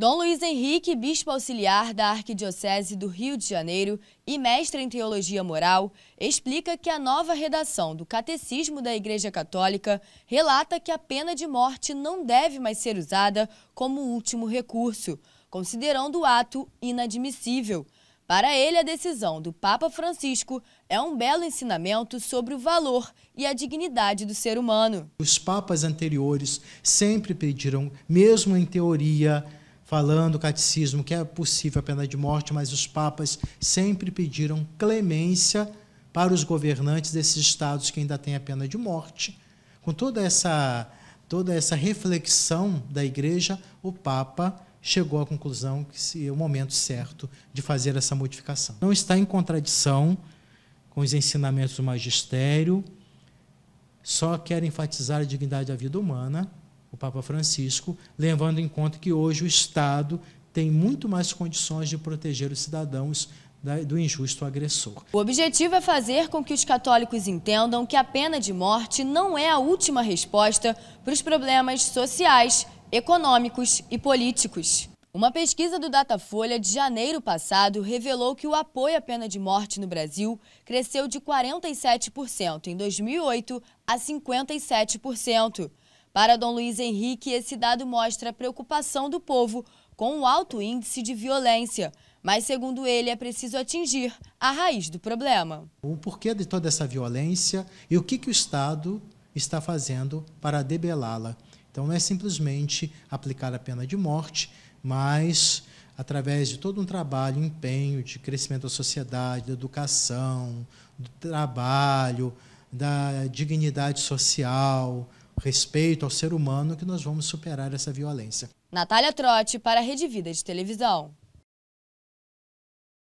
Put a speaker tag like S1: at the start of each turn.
S1: Dom Luiz Henrique, bispo auxiliar da Arquidiocese do Rio de Janeiro e mestre em teologia moral, explica que a nova redação do Catecismo da Igreja Católica relata que a pena de morte não deve mais ser usada como último recurso, considerando o ato inadmissível. Para ele, a decisão do Papa Francisco é um belo ensinamento sobre o valor e a dignidade do ser humano.
S2: Os papas anteriores sempre pediram, mesmo em teoria, falando o catecismo que é possível a pena de morte, mas os papas sempre pediram clemência para os governantes desses estados que ainda têm a pena de morte. Com toda essa toda essa reflexão da igreja, o papa chegou à conclusão que é o momento certo de fazer essa modificação. Não está em contradição com os ensinamentos do magistério, só quer enfatizar a dignidade da vida humana o Papa Francisco, levando em conta que hoje o Estado tem muito mais condições de proteger os cidadãos do injusto agressor.
S1: O objetivo é fazer com que os católicos entendam que a pena de morte não é a última resposta para os problemas sociais, econômicos e políticos. Uma pesquisa do Datafolha de janeiro passado revelou que o apoio à pena de morte no Brasil cresceu de 47% em 2008 a 57%. Para Dom Luiz Henrique, esse dado mostra a preocupação do povo com o alto índice de violência. Mas, segundo ele, é preciso atingir a raiz do problema.
S2: O porquê de toda essa violência e o que, que o Estado está fazendo para debelá-la. Então, não é simplesmente aplicar a pena de morte, mas através de todo um trabalho, empenho de crescimento da sociedade, da educação, do trabalho, da dignidade social, respeito ao ser humano que nós vamos superar essa violência.
S1: Natália Trotti para a Rede Vida de Televisão.